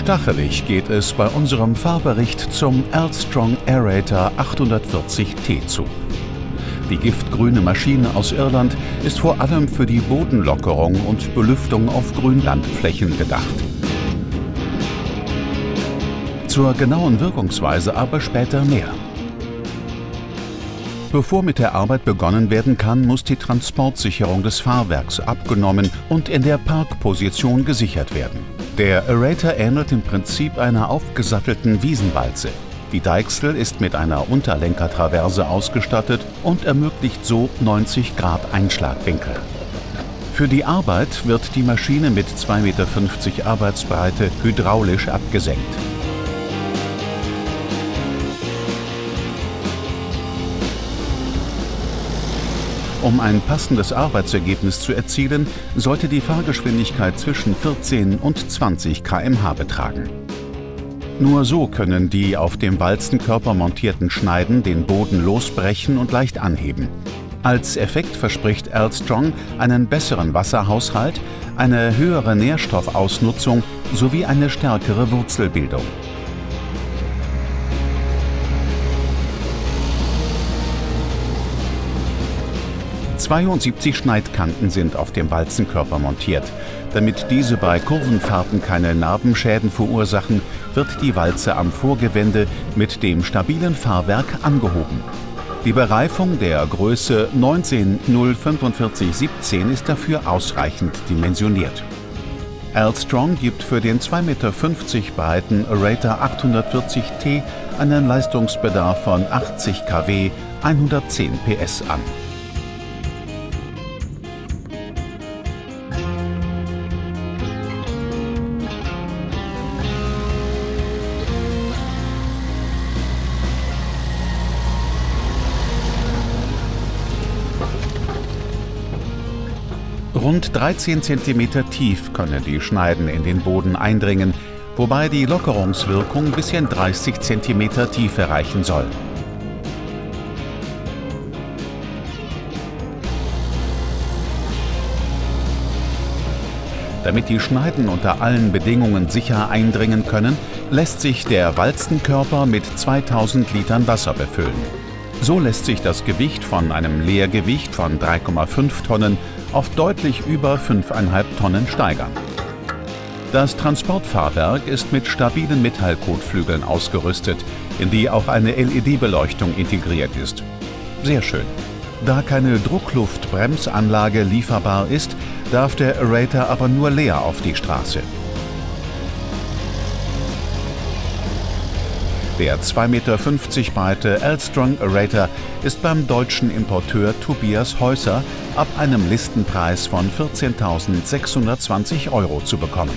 Stachelig geht es bei unserem Fahrbericht zum Earlstrong Aerator 840T zu. Die giftgrüne Maschine aus Irland ist vor allem für die Bodenlockerung und Belüftung auf Grünlandflächen gedacht. Zur genauen Wirkungsweise aber später mehr. Bevor mit der Arbeit begonnen werden kann, muss die Transportsicherung des Fahrwerks abgenommen und in der Parkposition gesichert werden. Der Aerator ähnelt im Prinzip einer aufgesattelten Wiesenwalze. Die Deichsel ist mit einer Unterlenkertraverse ausgestattet und ermöglicht so 90 Grad Einschlagwinkel. Für die Arbeit wird die Maschine mit 2,50 Meter Arbeitsbreite hydraulisch abgesenkt. Um ein passendes Arbeitsergebnis zu erzielen, sollte die Fahrgeschwindigkeit zwischen 14 und 20 km/h betragen. Nur so können die auf dem Walzenkörper montierten Schneiden den Boden losbrechen und leicht anheben. Als Effekt verspricht Earlstrong einen besseren Wasserhaushalt, eine höhere Nährstoffausnutzung sowie eine stärkere Wurzelbildung. »72 Schneidkanten sind auf dem Walzenkörper montiert. Damit diese bei Kurvenfahrten keine Narbenschäden verursachen, wird die Walze am Vorgewende mit dem stabilen Fahrwerk angehoben. Die Bereifung der Größe 19-045-17 ist dafür ausreichend dimensioniert. Armstrong gibt für den 2,50 Meter breiten Rater 840T einen Leistungsbedarf von 80 kW 110 PS an. Rund 13 cm tief können die Schneiden in den Boden eindringen, wobei die Lockerungswirkung bis in 30 cm Tiefe reichen soll. Damit die Schneiden unter allen Bedingungen sicher eindringen können, lässt sich der Walzenkörper mit 2000 Litern Wasser befüllen. So lässt sich das Gewicht von einem Leergewicht von 3,5 Tonnen auf deutlich über 5,5 Tonnen steigern. Das Transportfahrwerk ist mit stabilen Metallkotflügeln ausgerüstet, in die auch eine LED-Beleuchtung integriert ist. Sehr schön. Da keine Druckluftbremsanlage lieferbar ist, darf der Aerator aber nur leer auf die Straße. Der 2,50 Meter breite Elstrong Aerator ist beim deutschen Importeur Tobias Häuser ab einem Listenpreis von 14.620 Euro zu bekommen.